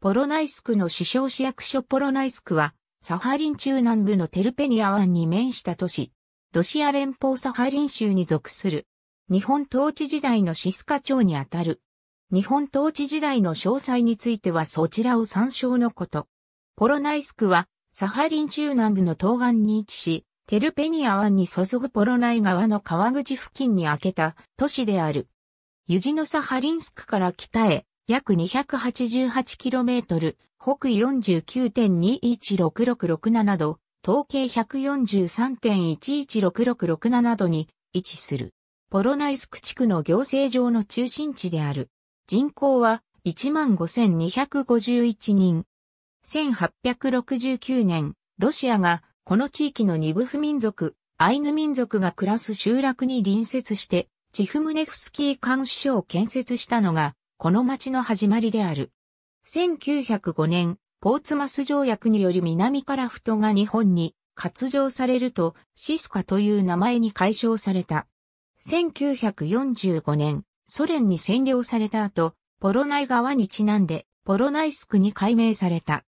ポロナイスクの首相市役所ポロナイスクは、サハリン中南部のテルペニア湾に面した都市、ロシア連邦サハリン州に属する、日本統治時代のシスカ町にあたる。日本統治時代の詳細についてはそちらを参照のこと。ポロナイスクは、サハリン中南部の東岸に位置し、テルペニア湾に注ぐポロナイ川の川口付近に開けた都市である。ユジノサハリンスクから北へ、約 288km、北緯49.216667度、統計143.116667度に位置する。ポロナイスク地区の行政上の中心地である。人口は15,251人。1869年、ロシアがこの地域のニブフ民族、アイヌ民族が暮らす集落に隣接して、チフムネフスキー監視所を建設したのがこの町の始まりである。1905年、ポーツマス条約により南からフトが日本に割譲されるとシスカという名前に改称された。1945年、ソ連に占領された後、ポロナイ川にちなんでポロナイスクに改名された。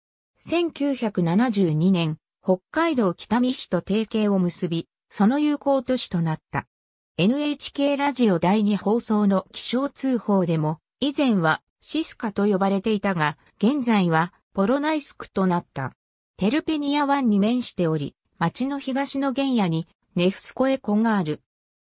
1972年、北海道北見市と提携を結び、その友好都市となった。NHK ラジオ第2放送の気象通報でも以前はシスカと呼ばれていたが、現在はポロナイスクとなった。テルペニア湾に面しており、町の東の原野にネフスコエ湖がある。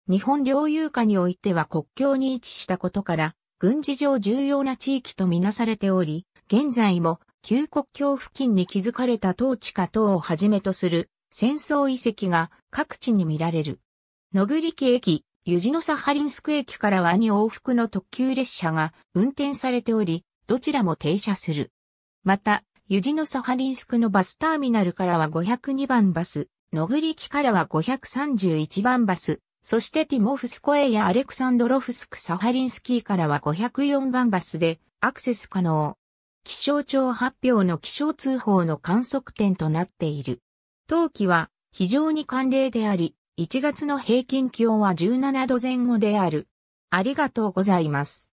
日本領有下においては国境に位置したことから、軍事上重要な地域とみなされており、現在も旧国境付近に築かれた統治下等をはじめとする戦争遺跡が各地に見られる。野栗木駅、ユジノサハリンスク駅からは2往復の特急列車が運転されており、どちらも停車する。また、ユジノサハリンスクのバスターミナルからは502番バス、ノグリキからは531番バス、そしてティモフスコエやアレクサンドロフスクサハリンスキーからは504番バスでアクセス可能。気象庁発表の気象通報の観測点となっている。冬季は非常に寒冷であり、1月の平均気温は17度前後である。ありがとうございます。